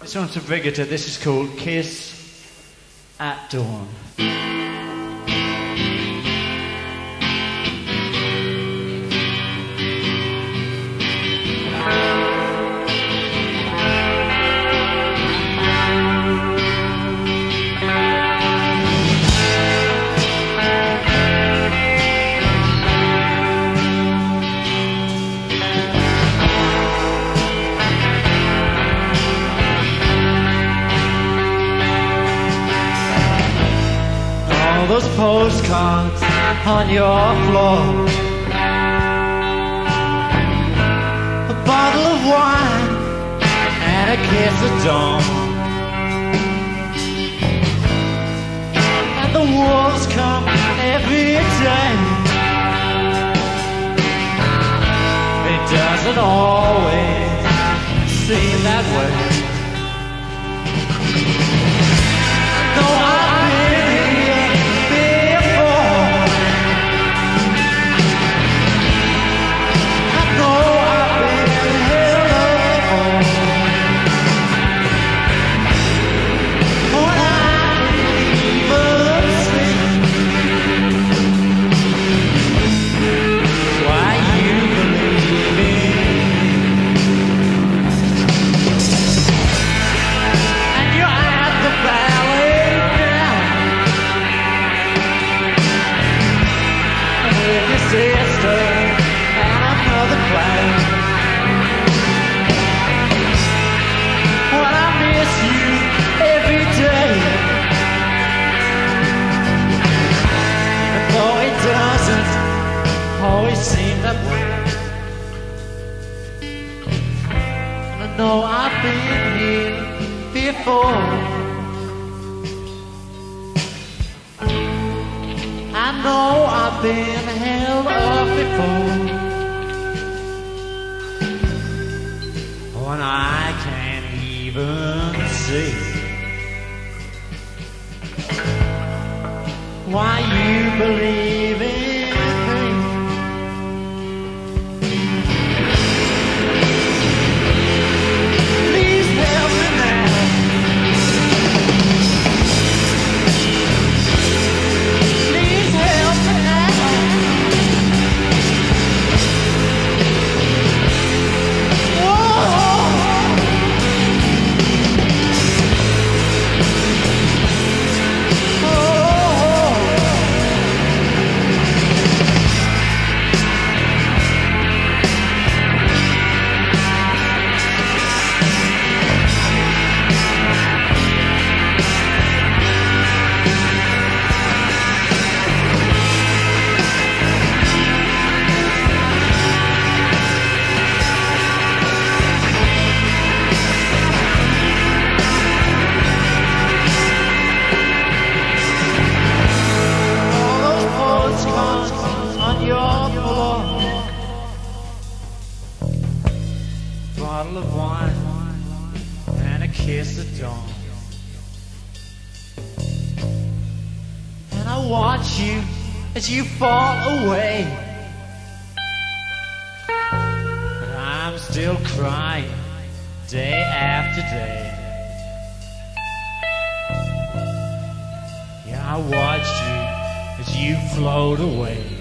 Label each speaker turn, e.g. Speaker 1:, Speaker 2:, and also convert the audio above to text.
Speaker 1: This one's from Brigida. This is called Kiss at Dawn. Those postcards on your floor. A bottle of wine and a kiss of dawn. And the wolves come every day. It doesn't always seem that way. I know I've been here before. I know I've been held up before. When I can't even see why you believe in Bottle of wine and a kiss at dawn. And I watch you as you fall away. But I'm still crying day after day. Yeah, I watched you as you float away.